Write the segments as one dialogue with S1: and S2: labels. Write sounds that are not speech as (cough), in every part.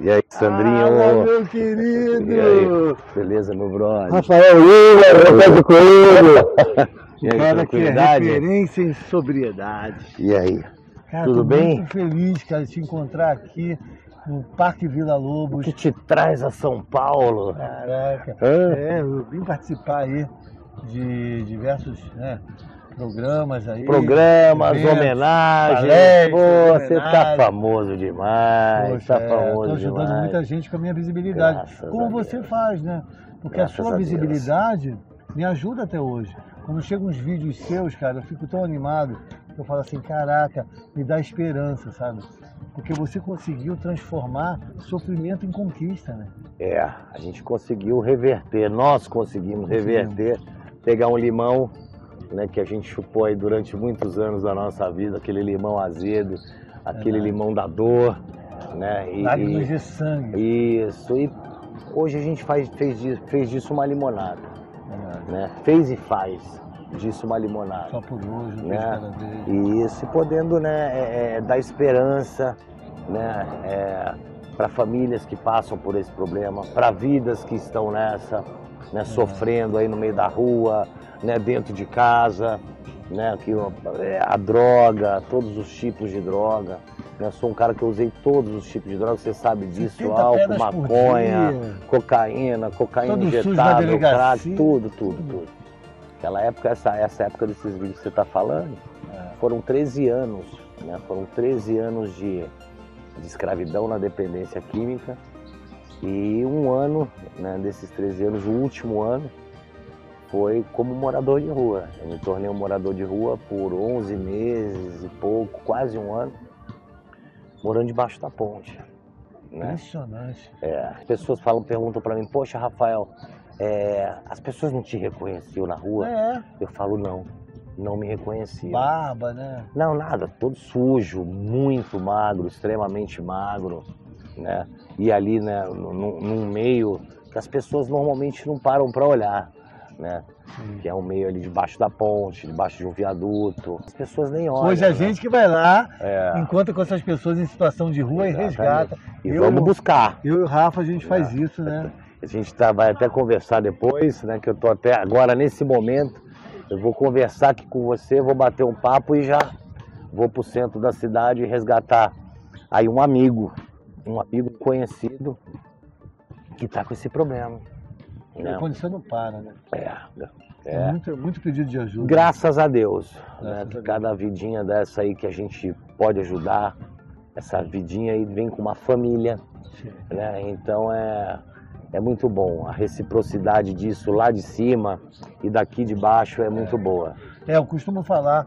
S1: E aí, Sandrinho?
S2: Fala, meu querido!
S1: Beleza, meu brother?
S2: Rafael Lula, Roberto Coelho! (laughs)
S1: E aí,
S2: cara que é referência em sobriedade.
S1: E aí?
S2: Cara,
S1: Tudo bem?
S2: muito feliz, cara, de te encontrar aqui no Parque Vila
S1: O
S2: Lobos.
S1: que te traz a São Paulo?
S2: Caraca,
S1: Hã?
S2: é, eu vim participar aí de diversos né, programas aí.
S1: Programas,
S2: eventos,
S1: homenagens. Pô, você tá famoso demais.
S2: Poxa,
S1: tá
S2: é,
S1: famoso
S2: tô ajudando
S1: demais.
S2: muita gente com a minha visibilidade.
S1: Graças a
S2: como você faz, né? Porque
S1: Graças
S2: a
S1: a
S2: sua
S1: Deus.
S2: visibilidade me ajuda até hoje. Quando chegam uns vídeos seus, cara, eu fico tão animado que eu falo assim, caraca, me dá esperança, sabe? Porque você conseguiu transformar sofrimento em conquista, né?
S1: É, a gente conseguiu reverter, nós conseguimos reverter, pegar um limão, né, que a gente chupou aí durante muitos anos da nossa vida, aquele limão azedo, aquele
S2: Verdade.
S1: limão da dor, né? E,
S2: Lágrimas de sangue.
S1: isso, e hoje a gente faz, fez, disso, fez disso uma limonada,
S2: É,
S1: né? Fez e faz disso uma limonada.
S2: Só por hoje,
S1: Né? E isso, e podendo né, é, é, dar esperança né, para famílias que passam por esse problema, para vidas que estão nessa, né, sofrendo aí no meio da rua, né, dentro de casa, né, que é, a droga, todos os tipos de droga. né, Eu sou um cara que eu usei todos os tipos de droga, você sabe disso,
S2: 70
S1: álcool, maconha, cocaína, cocaína
S2: Todo delegacia.
S1: crack, tudo, tudo, tudo. Aquela época, essa, essa época desses vídeos que você está falando,
S2: É.
S1: foram 13 anos, né? Foram 13 anos de, de escravidão na dependência química e um ano, né, desses 13 anos, o último ano, foi como morador de rua. Eu me tornei um morador de rua por 11 meses e pouco, quase um ano, morando debaixo da ponte. Né?
S2: Impressionante.
S1: É, as pessoas falam, perguntam para mim, poxa, Rafael, é, as pessoas não te reconheciam na rua?
S2: É,
S1: Eu falo, não, não me reconheciam.
S2: barba, né?
S1: Não, nada, todo sujo, muito magro, extremamente magro, né? E ali, né, num, num meio que as pessoas normalmente não param para olhar, né?
S2: Sim.
S1: Que é um meio ali debaixo da ponte, debaixo de um viaduto. As pessoas nem olham.
S2: Hoje a
S1: né?
S2: gente que vai lá,
S1: É,
S2: encontra com essas pessoas em situação de rua e
S1: Exatamente.
S2: resgata.
S1: e
S2: eu-
S1: vamos buscar.
S2: Eu e o Rafa, a gente faz
S1: É.
S2: isso, né?
S1: A gente tá, vai até conversar depois, né? Que eu tô até agora nesse momento. Eu vou conversar aqui com você, vou bater um papo e já vou pro centro da cidade resgatar aí um amigo, um amigo conhecido que tá com esse problema. né?
S2: A condição não para, né?
S1: É,
S2: É.
S1: é.
S2: Muito, muito pedido de ajuda.
S1: Graças a Deus,
S2: Graças
S1: né?
S2: a
S1: cada vidinha dessa aí que a gente pode ajudar, essa vidinha aí vem com uma família,
S2: Sim.
S1: né? Então é, é muito bom. A reciprocidade disso lá de cima e daqui de baixo é muito boa.
S2: É, eu costumo falar,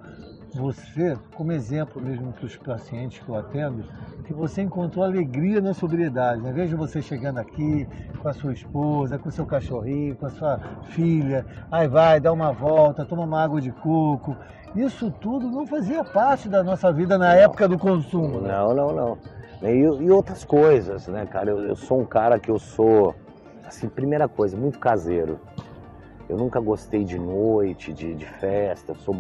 S2: você, como exemplo mesmo para os pacientes que eu atendo, que você encontrou alegria na sobriedade. Né? Vejo você chegando aqui com a sua esposa, com o seu cachorrinho, com a sua filha, aí vai, dá uma volta, toma uma água de coco. Isso tudo não fazia parte da nossa vida na época do consumo. Né?
S1: Não, não, não. E, e outras coisas, né, cara? Eu, eu sou um cara que eu sou, assim, primeira coisa, muito caseiro. Eu nunca gostei de noite, de, de festa, eu sou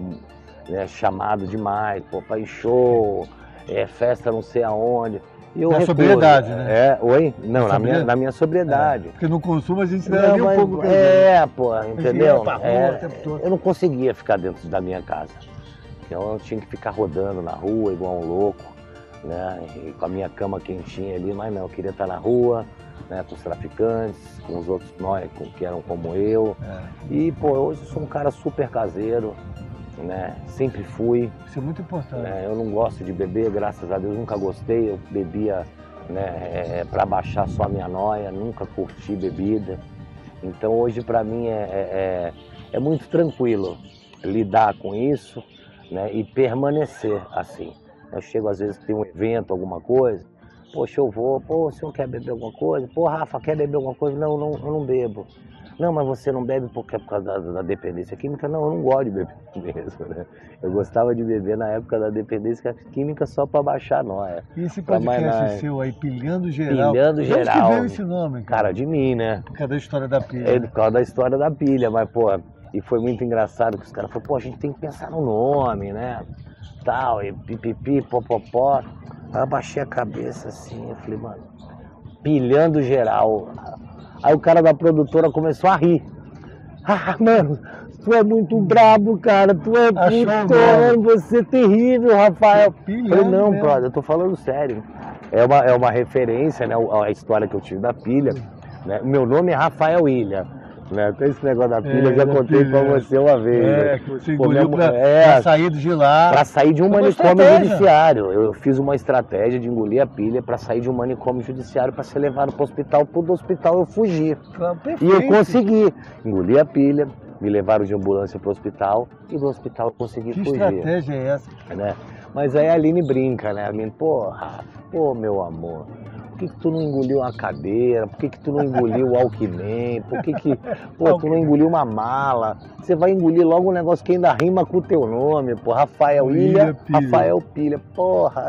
S1: né, chamado demais, pô, pra ir show, é, festa não sei aonde. Eu
S2: Na
S1: recuso.
S2: sobriedade, né?
S1: É, oi? Não, na minha,
S2: sobriedade?
S1: na minha sobriedade.
S2: Porque no consumo a gente não um
S1: mas-
S2: pouco casado.
S1: é, pô, entendeu?
S2: rua
S1: É, eu não conseguia ficar dentro da minha casa. Então eu tinha que ficar rodando na rua igual um louco, né? E com a minha cama quentinha ali, mas não, eu queria estar na rua, né? Com os traficantes, com os outros nós que eram como eu.
S2: É,
S1: E, pô, hoje eu sou um cara super caseiro, né? Sempre fui.
S2: isso é muito importante.
S1: né? Eu não gosto de beber, graças a Deus, nunca gostei. Eu bebia né, para baixar só a minha noia, nunca curti bebida. Então hoje para mim é, é, é- é muito tranquilo lidar com isso né, e permanecer assim. Eu chego às vezes tem um evento, alguma coisa, poxa, eu vou, pô, o senhor quer beber alguma coisa? Pô, Rafa, quer beber alguma coisa? Não, não eu não bebo. Não, mas você não bebe porque é por causa da, da dependência química? Não, eu não gosto de beber (laughs) mesmo, né? Eu gostava de beber na época da dependência química só para baixar a noia.
S2: E esse
S1: mais
S2: podcast seu aí, Pilhando Geral.
S1: Pilhando Geral.
S2: que veio esse nome, cara?
S1: Cara, de mim, né?
S2: Por causa da história da pilha.
S1: É por causa da história da pilha, mas, pô, e foi muito engraçado que os caras falaram, pô, a gente tem que pensar no nome, né? Tal, e pipipi, popopó. Aí eu baixei a cabeça assim, eu falei, mano, pilhando geral. Aí o cara da produtora começou a rir. Ah, mano, tu é muito brabo, cara. Tu é
S2: Achou
S1: muito.
S2: mesmo.
S1: Você é terrível, Rafael.
S2: Pilhando
S1: Falei, não,
S2: mesmo.
S1: brother, eu tô falando sério. É uma, é uma referência, né? A história que eu tive da pilha. Né? Meu nome é Rafael Ilha. Né? Tem esse negócio da pilha, eu já contei pra
S2: pilha.
S1: você uma vez.
S2: É,
S1: né?
S2: que você engoliu pra,
S1: é,
S2: sair de lá.
S1: Pra sair de um manicômio judiciário. Eu fiz uma estratégia de engolir a pilha pra sair de um manicômio judiciário pra ser levado pro hospital. Pro do hospital eu fugi.
S2: Claro,
S1: E
S2: perfeito.
S1: eu consegui. Engoli a pilha, me levaram de ambulância pro hospital e do hospital eu consegui
S2: Que
S1: fugir.
S2: estratégia é essa?
S1: Né? Mas aí a Aline brinca, né? A pô, Rafa, pô, meu amor, por que, que tu não engoliu uma cadeira? Por que, que tu não engoliu o Alckmin? Por que, que pô, tu não engoliu uma mala? Você vai engolir logo um negócio que ainda rima com o teu nome, pô, Rafael
S2: Ilha
S1: Ilha,
S2: Pilha.
S1: Rafael Pilha. Porra,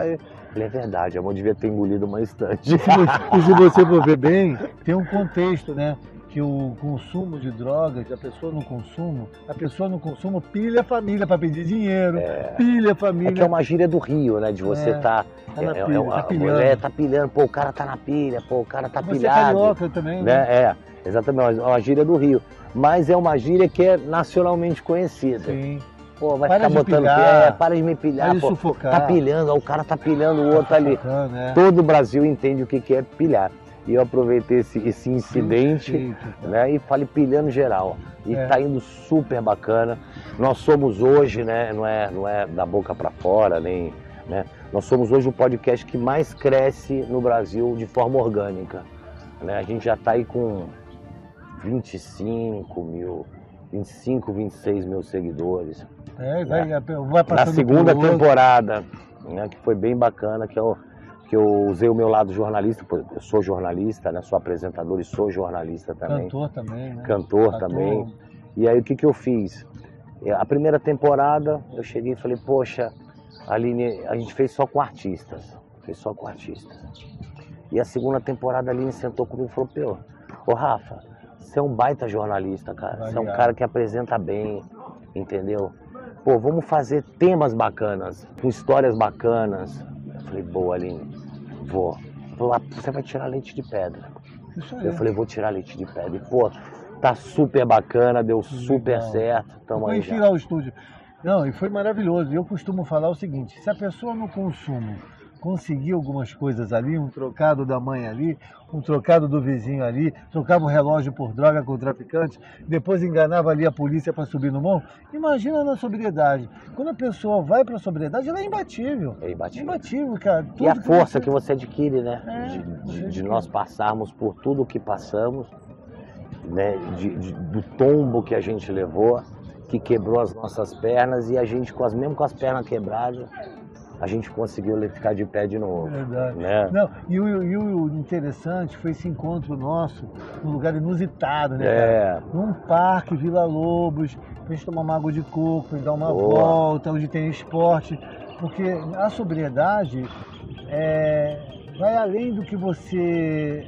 S1: Falei, é verdade, amor, devia ter engolido uma estante.
S2: Se você- e se você for ver bem, tem um contexto, né? Que o consumo de drogas, a pessoa no consumo, a pessoa no consumo pilha a família para pedir dinheiro, pilha a
S1: É
S2: família.
S1: que é uma gíria do Rio, né? De você
S2: É,
S1: tá.
S2: tá na
S1: é,
S2: pilha,
S1: é,
S2: tá
S1: a
S2: pilhando.
S1: mulher tá pilhando, pô, o cara tá na pilha, pô, o cara tá
S2: Você é
S1: pilhado.
S2: carioca também, né?
S1: né? É, exatamente, é uma gíria do Rio. Mas é uma gíria que é nacionalmente conhecida.
S2: Sim.
S1: Pô, vai
S2: Para
S1: ficar botando
S2: pilhar.
S1: pé, para de me pilhar,
S2: Para de
S1: pô.
S2: sufocar.
S1: Tá pilhando, ó, o cara tá pilhando o outro ali.
S2: Bacana, né?
S1: Todo o Brasil entende o que que é pilhar. E eu aproveitei esse, esse incidente
S2: Perfeito, cara.
S1: né, e falei pilhando geral. E
S2: É.
S1: tá indo super bacana. Nós somos hoje, né, não é, não é da boca para fora, nem, né, nós somos hoje o podcast que mais cresce no Brasil de forma orgânica. Né? A gente já tá aí com 25 mil, 25, 26 mil seguidores.
S2: É, vai, vai
S1: Na segunda temporada, né, que foi bem bacana, que eu, que eu usei o meu lado jornalista, eu sou jornalista, né, sou apresentador e sou jornalista também
S2: Cantor também, né?
S1: cantor também. E aí o que, que eu fiz? É, A primeira temporada eu cheguei e falei, poxa, Aline, a gente fez só com artistas. Fez só com artistas. E a segunda temporada a Aline sentou comigo e falou, pô, ô Rafa, você é um baita jornalista, cara. Você é um cara que apresenta bem, entendeu? Pô, vamos fazer temas bacanas, com histórias bacanas. Falei, boa, Aline, vou. Falou, "Ah, você vai tirar leite de pedra.
S2: Isso aí.
S1: Eu falei, vou tirar leite de pedra. E, pô, tá super bacana, deu super
S2: Legal.
S1: certo. Tamo
S2: Vou
S1: aí
S2: lá o estúdio. Não, e foi maravilhoso. Eu costumo falar o seguinte: se a pessoa no consumo conseguir algumas coisas ali, um trocado da mãe ali, um trocado do vizinho ali, trocava o relógio por droga com o traficante, depois enganava ali a polícia para subir no morro, imagina na sobriedade. Quando a pessoa vai para a sobriedade, ela é imbatível.
S1: É imbatível.
S2: Imbatível, cara.
S1: E a
S2: Tudo
S1: força
S2: você-
S1: que você adquire, né?
S2: É,
S1: de, de- de nós passarmos por tudo o que passamos, né? De- de- do tombo que a gente levou, que quebrou as nossas pernas e a gente, com as, mesmo com as pernas quebradas, a gente conseguiu ficar de pé de novo.
S2: Verdade.
S1: Né?
S2: Não, e o, e o interessante foi esse encontro nosso num lugar inusitado, né, cara?
S1: É,
S2: num parque Vila Lobos, pra gente tomar uma água de coco, pra gente dar uma
S1: Boa.
S2: volta, onde tem esporte, porque a sobriedade é, vai além do que você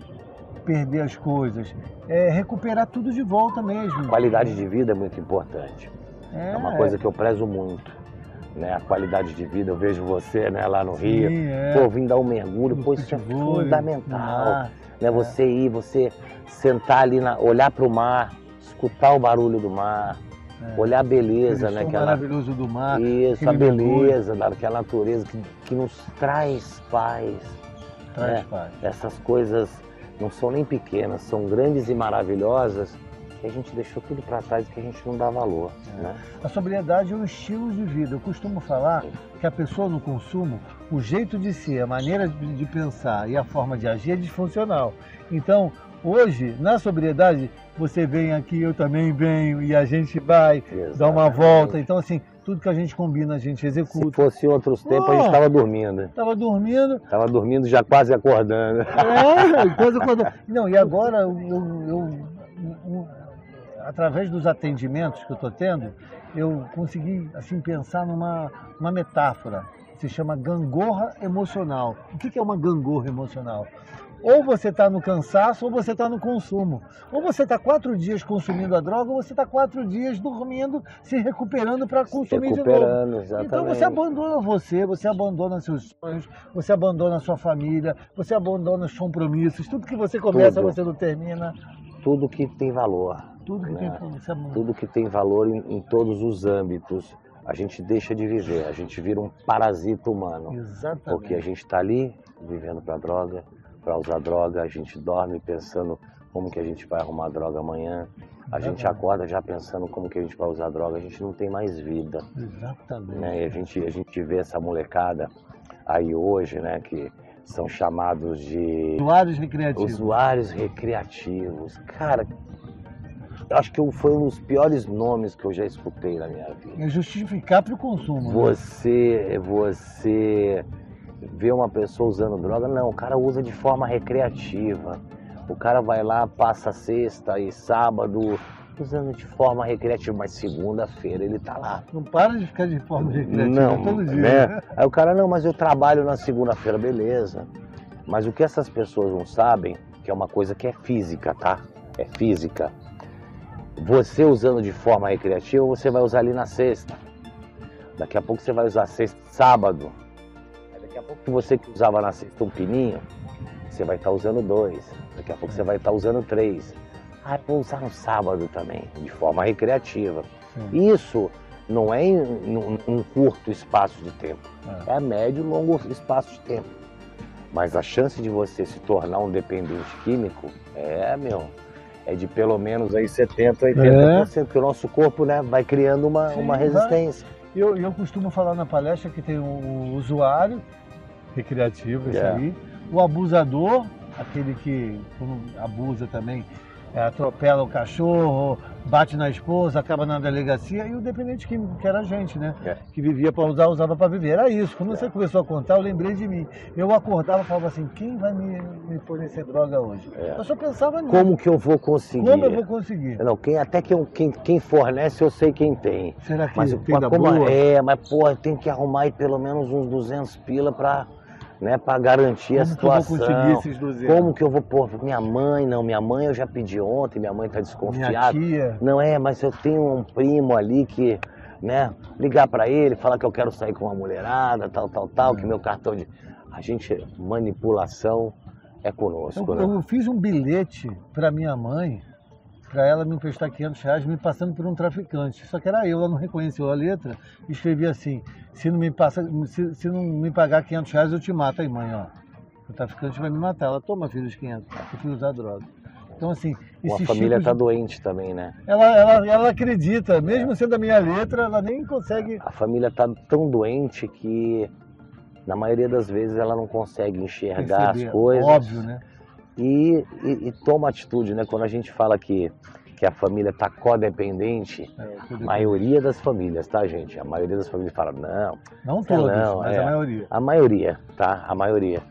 S2: perder as coisas, é recuperar tudo de volta mesmo.
S1: qualidade de vida é muito importante. É uma coisa que eu prezo muito. Né? A qualidade de vida, eu vejo você né, lá no Rio.
S2: Sim, é.
S1: Pô, vim dar um mergulho, pô, isso é fundamental.
S2: mar,
S1: né? Você ir, você sentar ali, na, olhar para o mar, escutar o barulho do mar,
S2: É.
S1: olhar a beleza, né? Aquela,
S2: maravilhoso do mar.
S1: isso, a
S2: mergulho.
S1: beleza daquela natureza que, que nos traz paz.
S2: Traz
S1: É.
S2: paz.
S1: Essas coisas não são nem pequenas, são grandes e maravilhosas que a gente deixou tudo para trás e que a gente não dá valor.
S2: É.
S1: Né?
S2: A sobriedade é um estilo de vida. Eu costumo falar que a pessoa no consumo, o jeito de ser, a maneira de pensar e a forma de agir é disfuncional. Então, hoje, na sobriedade, você vem aqui, eu também venho e a gente vai dar uma
S1: Exatamente.
S2: volta. Então, assim, tudo que a gente combina, a gente
S1: Se
S2: executa.
S1: fosse em outros tempos, a gente estava dormindo.
S2: Tava dormindo,
S1: Tava dormindo já quase acordando.
S2: É, coisa quando... Não, e agora eu- eu- através dos atendimentos que eu estou tendo, eu consegui assim pensar numa uma metáfora. se chama gangorra emocional. O que é uma gangorra emocional? Ou você está no cansaço ou você está no consumo. Ou você está quatro dias consumindo a droga ou você está quatro dias dormindo, se recuperando para consumir de novo.
S1: Exatamente.
S2: Então você abandona você, você abandona seus sonhos, você abandona sua família, você abandona os compromissos. Tudo que você começa,
S1: Tudo.
S2: você não termina.
S1: Tudo que tem valor.
S2: Tudo que
S1: né?
S2: tem.
S1: Tudo que tem valor em, em todos os âmbitos. A gente deixa de viver, a gente vira um parasita humano.
S2: Exatamente.
S1: Porque a gente está ali vivendo para droga, para usar droga, a gente dorme pensando como que a gente vai arrumar droga amanhã, a gente
S2: Exatamente.
S1: acorda já pensando como que a gente vai usar droga, a gente não tem mais vida.
S2: Exatamente.
S1: Né? E a gente, a gente vê essa molecada aí hoje, né, que são chamados de
S2: Usuários recreativos.
S1: usuários recreativos. Cara, acho que foi um dos piores nomes que eu já escutei na minha vida.
S2: É justificar para o consumo. né?
S1: Você, você vê uma pessoa usando droga, não, o cara usa de forma recreativa. O cara vai lá, passa sexta e sábado usando de forma recreativa, mas segunda-feira ele tá lá.
S2: Não para de ficar de forma recreativa
S1: Não,
S2: todo dia.
S1: né? Aí o cara, não, mas eu trabalho na segunda-feira, beleza. Mas o que essas pessoas não sabem, que é uma coisa que é física, tá? É física. Você usando de forma recreativa, você vai usar ali na sexta. Daqui a pouco você vai usar sexta, sábado. Daqui a pouco você que usava na sexta um pininho, você vai estar usando dois. Daqui a pouco você vai estar usando três. Ah, vou usar no sábado também, de forma recreativa.
S2: Sim.
S1: Isso não é em um, um curto espaço de tempo,
S2: É.
S1: é médio e longo espaço de tempo. Mas a chance de você se tornar um dependente químico é, meu, é de pelo menos aí 70, 80%, porque o nosso corpo né, vai criando uma,
S2: Sim,
S1: uma resistência.
S2: Eu, eu costumo falar na palestra que tem o usuário recreativo, esse
S1: É.
S2: aí, o abusador, aquele que abusa também, é, atropela o cachorro, bate na esposa, acaba na delegacia, e o dependente químico, que era a gente, né?
S1: É.
S2: Que vivia para usar, usava para viver. Era isso. Quando você começou a contar, eu lembrei de mim. Eu acordava e falava assim, quem vai me, me fornecer droga hoje?
S1: É.
S2: Eu só pensava nisso.
S1: Como que eu vou conseguir?
S2: Como eu vou conseguir?
S1: Não, quem, até que eu- quem, quem fornece eu sei quem tem.
S2: Será que
S1: Mas,
S2: tem
S1: mas
S2: da
S1: como
S2: boa?
S1: é, mas porra, tem que arrumar aí pelo menos uns 200 pila pra, né, pra garantir a
S2: Como que eu vou
S1: situação.
S2: conseguir esses 200?
S1: Como que eu vou pôr? Minha mãe, não, minha mãe eu já pedi ontem, minha mãe tá
S2: Minha
S1: desconfiada.
S2: tia...
S1: Não é, mas eu tenho um primo ali que, né, ligar pra ele, falar que eu quero sair com uma mulherada, tal, tal, tal,
S2: Hum.
S1: que meu cartão de. A gente, manipulação é conosco,
S2: Eu,
S1: né?
S2: eu fiz um bilhete para minha mãe, para ela me emprestar 500 reais, me passando por um traficante. Só que era eu, ela não reconheceu a letra. e Escrevi assim: se não me, passa, se, se não me pagar 500 reais, eu te mato. Aí, mãe, ó. O traficante vai me matar. Ela toma, filho, os 500. Eu fui usar droga. Então, assim, esses
S1: família
S2: tipos
S1: tá
S2: de-
S1: doente também, né?
S2: ela, ela, ela acredita, mesmo sendo a minha letra, ela nem consegue.
S1: A família tá tão doente que, na maioria das vezes, ela não consegue enxergar
S2: perceber.
S1: as coisas.
S2: Óbvio, né?
S1: E, e- e toma atitude, né? Quando a gente fala que, que a família está codependente,
S2: É,
S1: a maioria das famílias, tá, gente? A maioria das famílias fala, não,
S2: não todas,
S1: não,
S2: mas
S1: é.
S2: a maioria.
S1: a maioria, tá? A maioria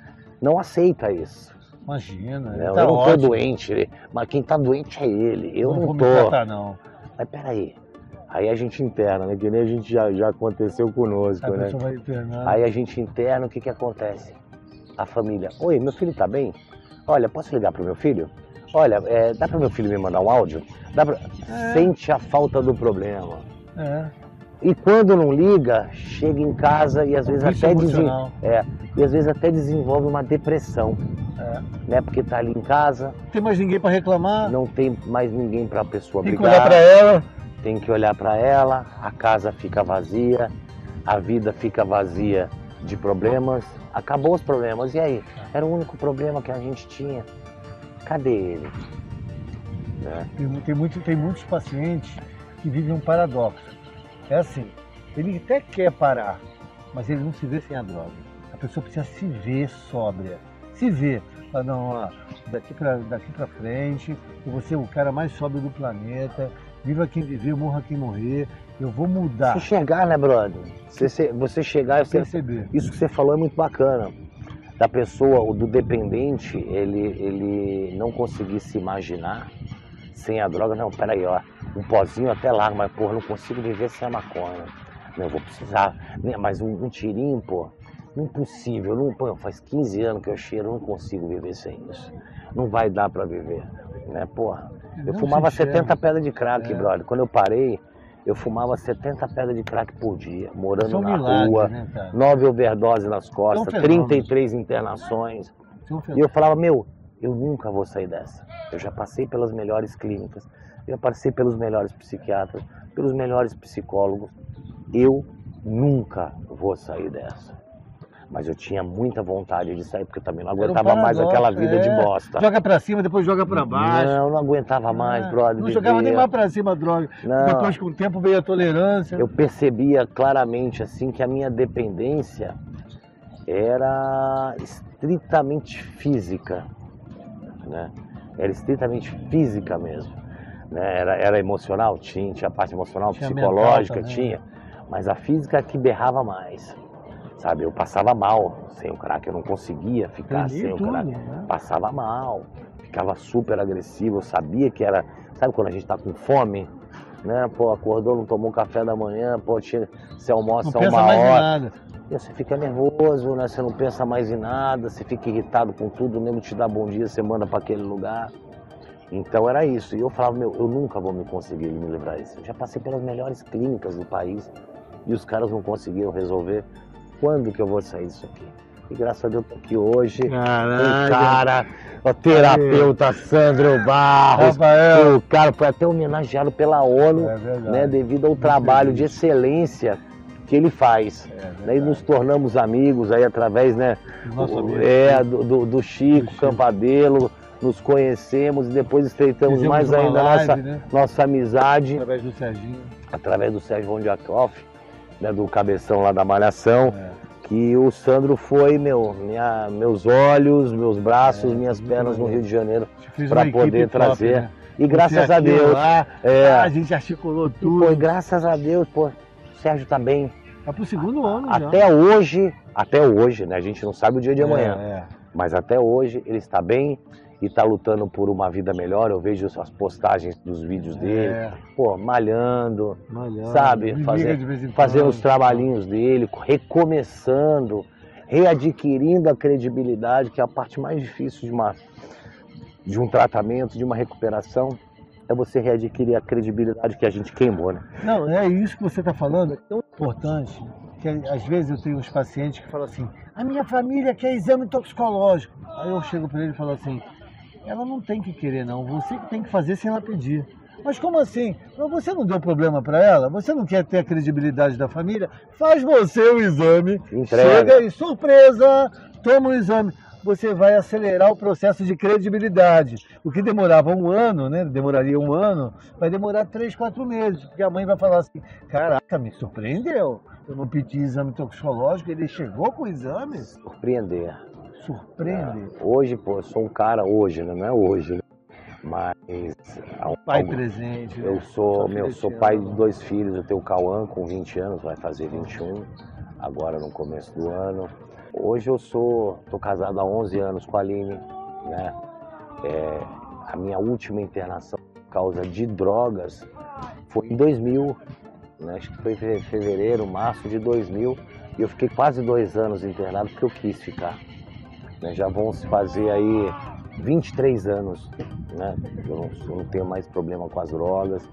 S1: não aceita isso.
S2: Imagina,
S1: né?
S2: tá
S1: eu não tô doente, mas quem tá doente é ele, eu não,
S2: vou me
S1: tô.
S2: tratar, não.
S1: Mas peraí, aí a gente interna, né? Que nem a gente já, já aconteceu conosco,
S2: A
S1: né?
S2: pessoa vai internar.
S1: Aí a gente interna, o que que acontece? A família, oi, meu filho tá bem? Olha, posso ligar pro meu filho? Olha, é, dá pro meu filho me mandar um áudio? Dá pra...
S2: É.
S1: Sente a falta do problema.
S2: É.
S1: E quando não liga, chega em casa e às vezes
S2: Vício
S1: até desen- é, e às vezes até desenvolve uma depressão,
S2: É.
S1: né? Porque tá ali em casa,
S2: Não tem mais ninguém para reclamar.
S1: não tem mais ninguém para a pessoa
S2: tem que
S1: brigar,
S2: olhar para ela.
S1: tem que olhar para ela, a casa fica vazia, a vida fica vazia de problemas, acabou os problemas. E aí? Era o único problema que a gente tinha. Cadê ele? Né?
S2: Tem, tem, muito, tem muitos pacientes que vivem um paradoxo. É assim, ele até quer parar, mas ele não se vê sem a droga. A pessoa precisa se ver sóbria. Se ver. Fala, não, ó, daqui para daqui pra frente, eu vou ser o cara mais sóbrio do planeta. Viva quem viver, morra quem morrer. Eu vou mudar.
S1: Você chegar, né, brother? Você, você- chegar e você
S2: Perceber.
S1: Isso que você falou é muito bacana. Da pessoa, o do dependente, ele, ele não conseguir se imaginar sem a droga. Não, peraí, ó, um pozinho até lá, mas porra, não consigo viver sem a maconha. Não, vou precisar. né, Mas um, um tirinho, pô, Impossível, não, pô, faz 15 anos que eu cheiro, eu não consigo viver sem isso. Não vai dar para viver, né? Porra, eu
S2: Não
S1: fumava
S2: se enxerga.
S1: 70 pedras de crack,
S2: É.
S1: brother. Quando eu parei, eu fumava 70 pedras de crack por dia, morando
S2: é um
S1: na
S2: milagre,
S1: rua,
S2: né,
S1: nove overdoses nas costas,
S2: É um fenômeno.
S1: 33 internações.
S2: É um
S1: E eu falava, meu, eu nunca vou sair dessa. Eu já passei pelas melhores clínicas, já passei pelos melhores psiquiatras, pelos melhores psicólogos. Eu nunca vou sair dessa. Mas eu tinha muita vontade de sair, porque eu também não
S2: Era um
S1: aguentava mais aquela vida de
S2: é.
S1: bosta.
S2: Joga pra cima, depois joga pra baixo.
S1: Não, não aguentava mais,
S2: Ah,
S1: brother.
S2: Não jogava nem mais pra cima a droga.
S1: Não.
S2: Depois, com o tempo, veio a tolerância.
S1: eu percebia claramente assim que a minha dependência era estritamente física, né? Era estritamente física mesmo, né? Era, era emocional, tinha, tinha a parte emocional,
S2: Tinha
S1: psicológica, tinha, mas a física que berrava mais, sabe? Eu passava mal sem o crack, eu não conseguia ficar
S2: Tremia
S1: sem o
S2: tudo,
S1: crack,
S2: né?
S1: passava mal, ficava super agressivo, eu sabia que era, sabe quando a gente tá com fome? Né? Pô, acordou, não tomou café da manhã, pô, tinha, você
S2: Não
S1: almoça
S2: pensa
S1: uma hora, e você fica nervoso, né? Você não pensa mais em nada, você fica irritado com tudo, o nego te dá bom dia, você manda para aquele lugar. Então era isso. E eu falava, meu, eu nunca vou me conseguir me livrar disso. Eu já passei pelas melhores clínicas do país e os caras não conseguiram resolver. Quando que eu vou sair disso aqui? E graças a Deus tô aqui hoje. O
S2: Caralho.
S1: cara, o terapeuta Sandro Barros,
S2: Rafael.
S1: o cara foi até homenageado pela ONU,
S2: É
S1: né, devido ao trabalho de excelência que ele faz.
S2: É
S1: Né, e nos tornamos amigos aí através né,
S2: Nosso
S1: o- é, do, do- do Chico
S2: Chico.
S1: Campabelo, nos conhecemos e depois estreitamos
S2: Fizemos
S1: mais ainda a
S2: live,
S1: nossa,
S2: né?
S1: nossa amizade
S2: Através do Serginho.
S1: através do Sérgio Von né, do cabeção lá da Malhação,
S2: É.
S1: que o Sandro foi meu, minha, meus olhos, meus braços,
S2: É,
S1: minhas pernas no. Rio de Janeiro.
S2: A equipe
S1: poder
S2: top,
S1: trazer.
S2: né?
S1: E graças a Deus,
S2: Lá,
S1: é,
S2: a gente articulou
S1: e
S2: tudo.
S1: foi graças a Deus, pô, o Sérgio tá bem.
S2: Tá pro segundo ano já.
S1: Até hoje, até hoje, né? A gente não sabe o dia de amanhã.
S2: É, é.
S1: Mas até hoje ele está bem e está lutando por uma vida melhor. Eu vejo as postagens dos vídeos dele,
S2: É,
S1: pô, malhando,
S2: malhando,
S1: Sabe, fazer-
S2: quando.
S1: os trabalhinhos dele, recomeçando, readquirindo a credibilidade, que é a parte mais difícil de, uma, de um tratamento, de uma recuperação, é você readquirir a credibilidade que a gente queimou, né?
S2: Não, é isso que você está falando, é tão importante que às vezes eu tenho uns pacientes que falam assim, a minha família quer exame toxicológico. Aí eu chego para ele e falo assim, ela não tem que querer não, você que tem que fazer sem ela pedir. Mas como assim? Você não deu problema para ela? Você não quer ter a credibilidade da família? Faz você o exame.
S1: Entrega.
S2: Chega aí, surpresa! Toma o exame. Você vai acelerar o processo de credibilidade. O que demorava um ano, né? Demoraria um ano, vai demorar três, quatro meses. Porque a mãe vai falar assim: caraca, me surpreendeu. Eu não pedi exame toxicológico, ele chegou com o exame?
S1: Surpreender.
S2: Surpreende.
S1: Hoje, pô, eu sou um cara hoje, né? Não é hoje, né? Mas um-
S2: Pai
S1: algum-
S2: presente. né?
S1: Eu sou,
S2: Sua
S1: meu, sou pai de dois filhos, eu tenho o Cauã com 20 anos, vai fazer 21, agora no começo do ano. Hoje eu sou, tô casado há 11 anos com a Aline, né? É, a minha última internação por causa de drogas foi em 2000, né? Acho que foi em fe- fevereiro, março de 2000, e eu fiquei quase dois anos internado porque eu quis ficar. Né? Já vão se fazer aí 23 anos, né? Eu não, eu não tenho mais problema com as drogas,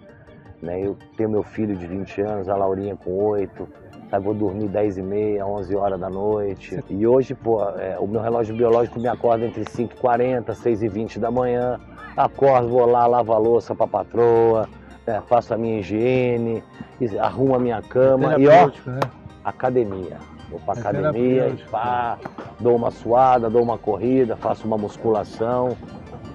S1: né? Eu tenho meu filho de 20 anos, a Laurinha com 8, sabe? Vou dormir 10 e meia, 11 horas da noite. E hoje, pô, é, o meu relógio biológico me acorda entre 5 e 40, 6 e 20 da manhã. Acordo, vou lá, lavo a louça pra patroa, né? faço a minha higiene, arrumo a minha cama e ó,
S2: né?
S1: academia. Vou pra
S2: É
S1: academia, pá, dou uma suada, dou uma corrida, faço uma musculação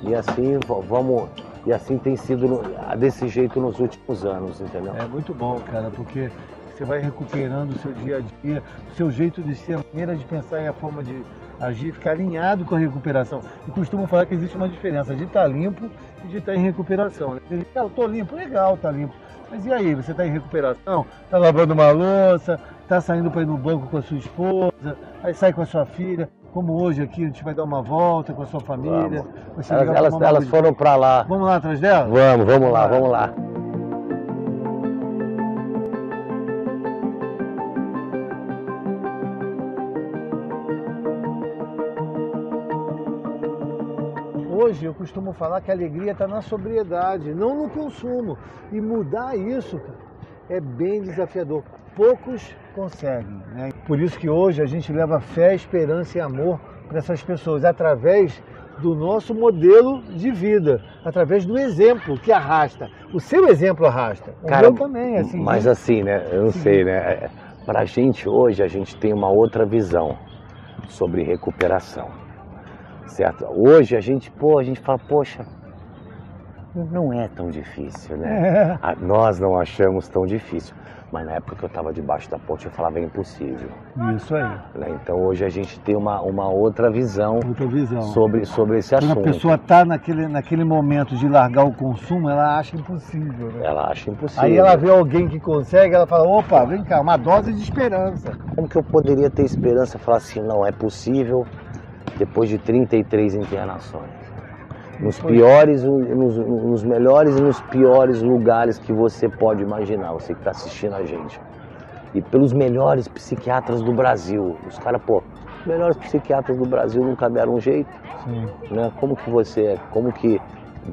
S1: e assim vamos. E assim tem sido desse jeito nos últimos anos, entendeu?
S2: É muito bom, cara, porque você vai recuperando o seu dia a dia, o seu jeito de ser, a maneira de pensar e a forma de agir, ficar alinhado com a recuperação. E costumo falar que existe uma diferença de estar limpo e de estar em recuperação. Né? Ele, "Ah, eu tô limpo, legal, tá limpo. Mas e aí, você está em recuperação? Tá lavando uma louça, está saindo para ir no banco com a sua esposa, aí sai com a sua filha, como hoje aqui, a gente vai dar uma volta com a sua família.
S1: Elas, elas, elas foram para lá.
S2: Vamos lá atrás delas?
S1: Vamos, vamos lá, vamos lá.
S2: hoje eu costumo falar que a alegria está na sobriedade, não no consumo. E mudar isso é bem desafiador. Poucos conseguem. Né? Por isso que hoje a gente leva fé, esperança e amor para essas pessoas, através do nosso modelo de vida, através do exemplo que arrasta. O seu exemplo arrasta. O
S1: Cara,
S2: meu também, é assim.
S1: Mas
S2: né?
S1: assim, né? Eu não sei, né? Para a gente hoje, a gente tem uma outra visão sobre recuperação, certo? Hoje a gente, pô, a gente fala, poxa, não é tão difícil, né?
S2: É.
S1: Nós não achamos tão difícil. Mas na época que eu estava debaixo da ponte, eu falava é impossível.
S2: Isso aí,
S1: né? Então hoje a gente tem uma, uma outra visão
S2: outra visão.
S1: sobre, sobre esse
S2: Quando a
S1: assunto.
S2: pessoa está naquele, naquele momento de largar o consumo, ela acha impossível. né?
S1: Ela acha impossível.
S2: Aí ela vê alguém que consegue, ela fala, opa, vem cá, uma dose de esperança.
S1: Como que eu poderia ter esperança e falar assim, não, é possível depois de 33 internações? Nos piores, nos, nos melhores e nos piores lugares que você pode imaginar, você que está assistindo a gente. E pelos melhores psiquiatras do Brasil. Os caras, pô, os melhores psiquiatras do Brasil nunca deram um jeito,
S2: Sim.
S1: né? Como que você, como que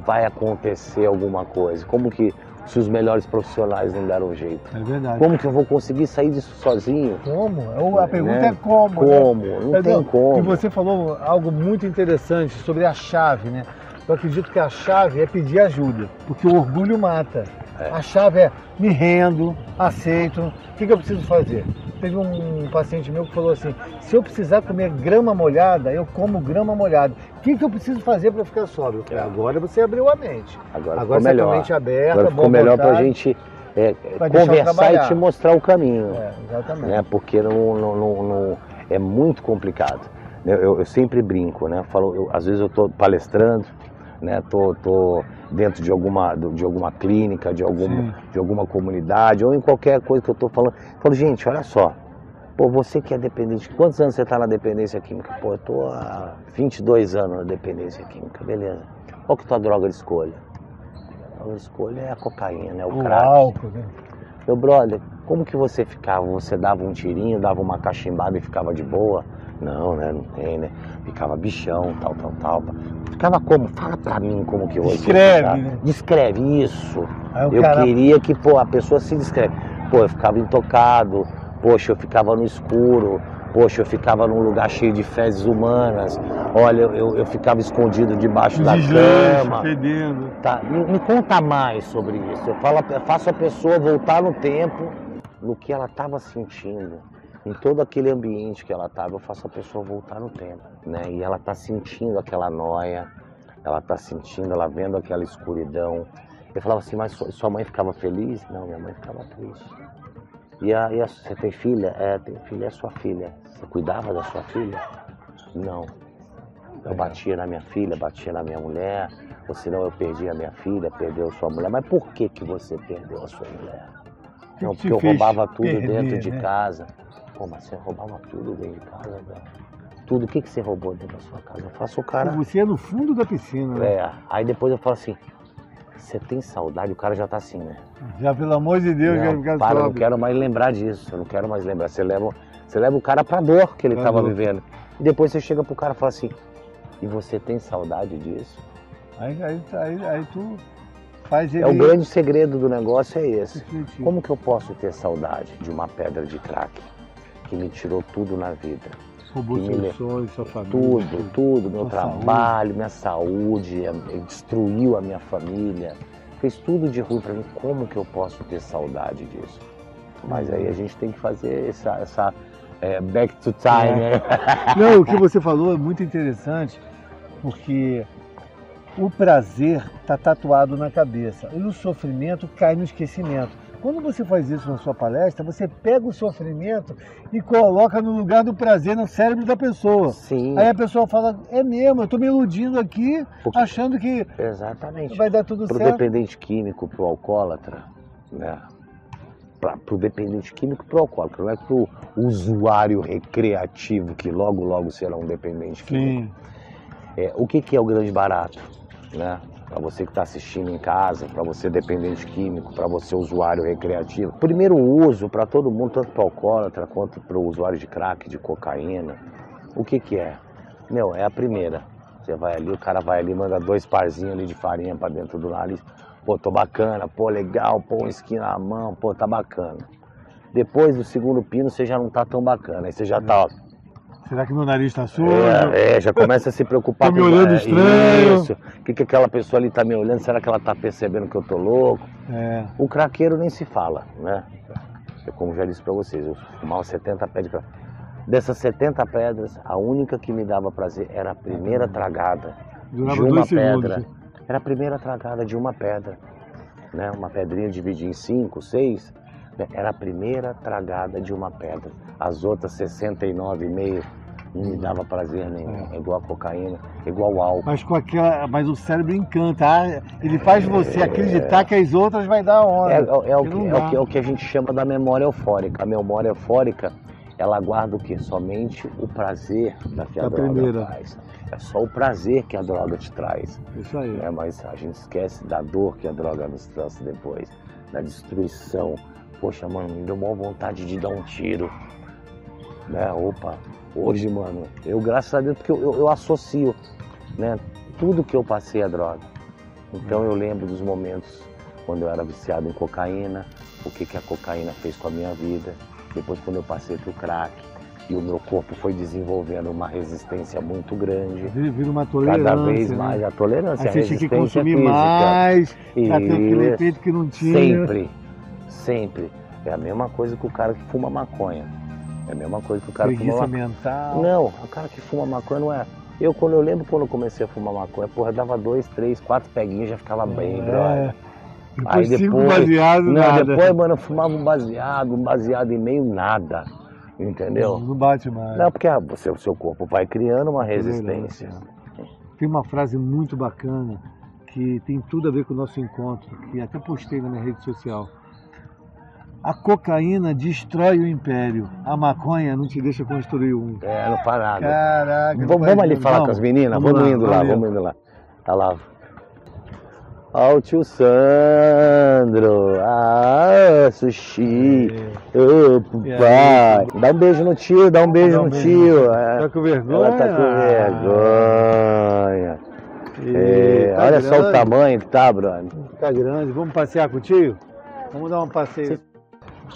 S1: vai acontecer alguma coisa? Como que se os melhores profissionais não deram um jeito?
S2: É verdade.
S1: Como que eu vou conseguir sair disso sozinho?
S2: Como? Eu- A pergunta
S1: Né?
S2: é como. né?
S1: Como? Não
S2: Entendeu?
S1: tem como.
S2: E você falou algo muito interessante sobre a chave, né? Eu acredito que a chave é pedir ajuda, porque o orgulho mata.
S1: É.
S2: A chave é me rendo, aceito. O que, que eu preciso fazer? Teve um paciente meu que falou assim: se eu precisar comer grama molhada, eu como grama molhada. O que, que eu preciso fazer para ficar sóbrio? Eu falei,
S1: É.
S2: agora você abriu a mente.
S1: Agora,
S2: Agora
S1: ficou
S2: você com a
S1: melhor.
S2: mente aberta,
S1: Agora ficou melhor pra
S2: vontade.
S1: gente é,
S2: eu
S1: conversar e te mostrar o caminho.
S2: É, exatamente.
S1: Né? Porque não, não- não- não- é muito complicado. Eu, eu- eu sempre brinco, né? Eu falo, às vezes eu estou palestrando, né? Tô, tô dentro de alguma, de alguma clínica, de alguma,
S2: Sim.
S1: de alguma comunidade, ou em qualquer coisa que eu estou falando. Eu falo, gente, olha só. Pô, você que é dependente, quantos anos você está na dependência química? Pô, eu tô há 22 anos na dependência química, beleza. Qual que é a tua droga de escolha? A droga de escolha é a cocaína, é o
S2: O
S1: crack.
S2: álcool, né?
S1: Meu brother, como que você ficava? Você dava um tirinho, dava uma cachimbada e ficava de boa? Não, né? Não tem, né? Ficava bichão, tal, tal, tal. Ficava como? Fala pra mim como que você
S2: Descreve, né?
S1: Descreve isso.
S2: Aí
S1: Eu
S2: cara
S1: queria que, pô, a pessoa se descreve. Pô, eu ficava intocado. Poxa, eu ficava no escuro. Poxa, eu ficava num lugar cheio de fezes humanas. Olha, eu, eu, ficava escondido debaixo da
S2: desleixo,
S1: cama.
S2: fedendo.
S1: Tá, me, me conta mais sobre isso. Eu falo, eu faço a pessoa voltar no tempo, no que ela estava sentindo, em todo aquele ambiente que ela estava. Eu faço a pessoa voltar no tempo, né? E ela está sentindo aquela noia, ela está sentindo, ela vendo aquela escuridão. Eu falava assim, mas sua mãe ficava feliz? Não, minha mãe ficava triste. E, a, e a- você tem filha? É, tem filha, é sua filha. Você cuidava da sua filha? Não. Eu batia na minha filha, batia na minha mulher, ou senão eu perdi a minha filha, perdeu sua mulher. Mas por que, que você perdeu a sua mulher?
S2: Que
S1: Não,
S2: te
S1: porque eu roubava tudo
S2: perder,
S1: dentro de
S2: né?
S1: casa. Pô, mas você roubava tudo dentro de casa, velho. Tudo, o que, que você roubou dentro da sua casa? Eu faço o cara.
S2: Você é no fundo da piscina, né?
S1: É, aí depois eu falo assim, você tem saudade? O cara já tá assim, né?
S2: Já, pelo amor de Deus,
S1: não,
S2: quero ficar
S1: para, eu não quero mais lembrar disso, eu não quero mais lembrar. Você leva, você leva o cara pra dor que ele
S2: Pra
S1: tava
S2: dor.
S1: vivendo. E depois você chega pro cara e fala assim, e você tem saudade disso?
S2: Aí, aí, aí, aí tu faz ele
S1: É o grande segredo do negócio é esse. Como que eu posso ter saudade de uma pedra de crack que me tirou tudo na vida?
S2: Roubou seus
S1: me-
S2: sonhos, sua família.
S1: Tudo, tudo, meu trabalho, minha saúde, destruiu a minha família, fez tudo de ruim pra mim. Como que eu posso ter saudade disso? Mas aí a gente tem que fazer essa, essa eh, back to time,
S2: É.
S1: né?
S2: Não, o que (laughs) você falou é muito interessante, porque o prazer está tatuado na cabeça e o sofrimento cai no esquecimento. Quando você faz isso na sua palestra, você pega o sofrimento e coloca no lugar do prazer no cérebro da pessoa.
S1: Sim,
S2: Aí a pessoa fala, é mesmo, eu estou me iludindo aqui,
S1: Porque-
S2: achando que
S1: exatamente.
S2: vai dar tudo
S1: Para o
S2: certo.
S1: dependente químico, para o alcoólatra, né? Para o dependente químico, para o alcoólatra, não é para o usuário recreativo, que logo, logo será um dependente químico.
S2: Sim,
S1: É, o que, que é o grande barato? Né? Para você que está assistindo em casa, para você dependente químico, para você usuário recreativo. Primeiro uso para todo mundo, tanto para o alcoólatra quanto para o usuário de crack, de cocaína. O que, que é? Meu, é a primeira. Você vai ali, o cara vai ali, manda dois parzinhos ali de farinha pra dentro do nariz. Pô, tô bacana, pô, legal, pô, um esquina na mão, pô, tá bacana. Depois do segundo pino, você já não tá tão bacana. Aí você já tá, ó,
S2: Será que meu nariz está sujo?
S1: é, é, já começa a se preocupar
S2: Tô me olhando
S1: é,
S2: estranho.
S1: Isso. O que, que aquela pessoa ali tá me olhando? Será que ela tá percebendo que eu tô louco?
S2: É.
S1: O craqueiro nem se fala, né? Eu, como já disse pra vocês, eu fumava 70 pedras. Pra... Dessas 70 pedras, a única que me dava prazer era a primeira tragada
S2: Durava
S1: de uma
S2: dois segundos.
S1: pedra. Era a primeira tragada de uma pedra. Né? Uma pedrinha dividida em cinco, seis. né? Era a primeira tragada de uma pedra. As outras 69,5 não me dava prazer nenhum. É igual a cocaína, é igual o álcool.
S2: Mas com aquela, mas o cérebro encanta, ah, ele faz você acreditar que as outras vai dar
S1: É,
S2: onda.
S1: é- é o que, é, o que, é o que a gente chama da memória eufórica. A memória eufórica, ela guarda o quê? Somente o prazer da que a
S2: Da
S1: droga
S2: primeira.
S1: faz. É só o prazer que a droga te traz.
S2: Isso aí.
S1: né? Mas a gente esquece da dor que a droga nos trouxe depois, da destruição. Poxa, mano, me deu maior vontade de dar um tiro. Né? Opa, hoje, mano, eu, graças a Deus, porque eu, eu, eu associo né, tudo que eu passei à droga. Então eu lembro dos momentos quando eu era viciado em cocaína, o que, que a cocaína fez com a minha vida. Depois quando eu passei pro crack e o meu corpo foi desenvolvendo uma resistência muito grande.
S2: Vira, uma tolerância.
S1: Cada vez
S2: né?
S1: mais a tolerância,
S2: Aí
S1: a
S2: você tinha que
S1: resistência
S2: consumir
S1: física.
S2: mais, ter aquele efeito que não tinha.
S1: Sempre, sempre. É a mesma coisa que o cara que fuma maconha. É a mesma coisa que o cara
S2: Preguiça
S1: fuma maconha.
S2: mental.
S1: Não, o cara que fuma maconha não é. Eu, quando eu lembro quando eu comecei a fumar maconha, porra, dava dois, três, quatro peguinhos já ficava bem, brother.
S2: é. Depois
S1: Aí depois-
S2: baseados,
S1: Não,
S2: nada.
S1: depois, mano, eu fumava um baseado, um baseado e meio nada. Entendeu?
S2: Não bate mais.
S1: Não, porque ah, o seu corpo vai criando uma resistência.
S2: Tem uma frase muito bacana que tem tudo a ver com o nosso encontro, que até postei na minha rede social. A cocaína destrói o império, a maconha não te deixa construir um.
S1: É, não para nada.
S2: Caraca. não
S1: Vamos, vamos ali
S2: não.
S1: falar
S2: Vamos.
S1: com as meninas?
S2: Vamos
S1: Vamos, indo lá, vamos indo lá. Tá lá. Ó o tio Sandro. Ah, sushi. Ô,
S2: E aí?
S1: pai. Dá um beijo no tio, dá um beijo
S2: um
S1: no
S2: beijo
S1: tio. é.
S2: Tá com vergonha?
S1: Ela tá com vergonha. É,
S2: tá
S1: olha só o
S2: grande.
S1: tamanho que tá, brother.
S2: Tá grande. Vamos passear com o tio? Vamos dar um passeio.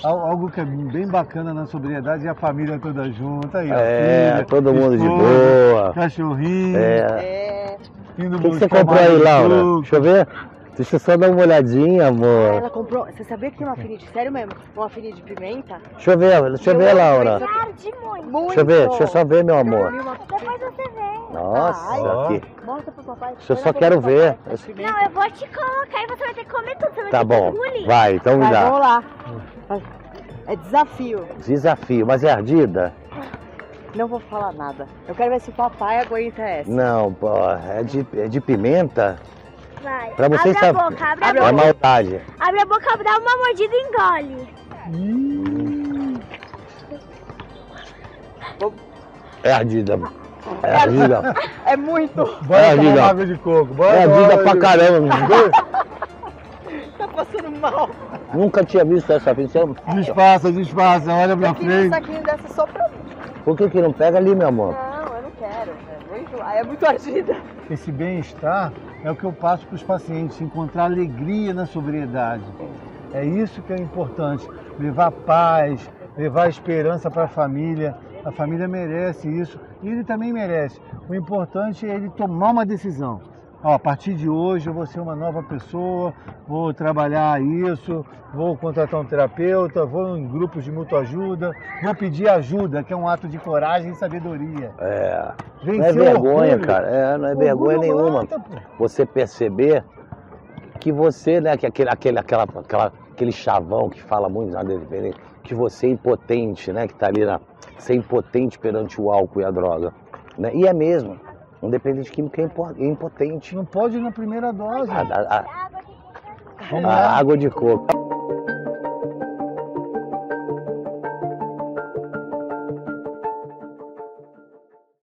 S2: Algo que é bem bacana na sobriedade é a família toda junta. Aí, a
S1: É,
S2: filha,
S1: todo mundo de
S2: esposa,
S1: boa.
S2: Cachorrinho.
S1: É.
S3: É.
S1: O que, que você comprou aí,
S2: de
S1: Laura?
S2: coco.
S1: Deixa eu ver. Deixa eu só dar uma olhadinha,
S3: Ah,
S1: amor.
S3: ela comprou. Você sabia que tem uma filha de. Sério mesmo? Uma filha de pimenta?
S1: Deixa eu ver, deixa eu ver, Laura.
S3: Tarde muito. Muito.
S1: Deixa eu ver, deixa eu só ver, meu amor.
S3: Depois você vê.
S1: Nossa,
S2: Ai.
S1: aqui.
S3: Mostra pro papai.
S1: Eu só quero ver.
S4: Não, eu vou te colocar e você vai ter que comer tudo. Você vai
S1: Tá
S4: ter
S1: bom, vai, então me
S3: Vai,
S1: dá.
S3: vamos lá. É desafio.
S1: Desafio, mas é ardida?
S3: Não vou falar nada. Eu quero ver se o papai aguenta essa.
S1: Não, pô, é de, é de pimenta?
S4: Vai.
S1: Pra vocês
S4: abre a boca, abre a
S3: Abre
S1: É
S4: boca.
S1: maldade.
S4: Abre a boca, dá uma mordida e engole.
S1: É ardida. É ardida. (laughs)
S3: É muito.
S2: Bora
S1: É,
S2: uma água de coco. Bora
S1: É ardida pra caramba. (laughs)
S3: Tá passando mal.
S1: Nunca tinha visto essa pinção.
S2: Disfarça, disfarça, olha pra
S3: Eu queria um
S2: frente.
S3: saquinho dessa só pra mim.
S1: Por que que não pega ali, meu amor?
S3: Não, eu não quero. É muito, é muito ardida.
S2: Esse bem-estar é o que eu passo para os pacientes, encontrar alegria na sobriedade. É isso que é importante, levar paz, levar esperança para a família. A família merece isso e ele também merece. O importante é ele tomar uma decisão. Ó, a partir de hoje eu vou ser uma nova pessoa, vou trabalhar isso, vou contratar um terapeuta, vou em grupos de mútua ajuda, vou pedir ajuda, que é um ato de coragem e sabedoria.
S1: É. Não é
S2: Vencer
S1: vergonha,
S2: orgulho.
S1: cara. É, não é vergonha nenhuma.
S2: mata.
S1: Você perceber que você, né, que aquele, aquele, aquela, aquela, aquele chavão que fala muito na dependência, que você é impotente, né, que tá ali na. Ser impotente perante o álcool e a droga. Né? E é mesmo. Um dependente químico é é impotente.
S2: Não pode ir na primeira dose.
S1: A, a- a- a água de coco.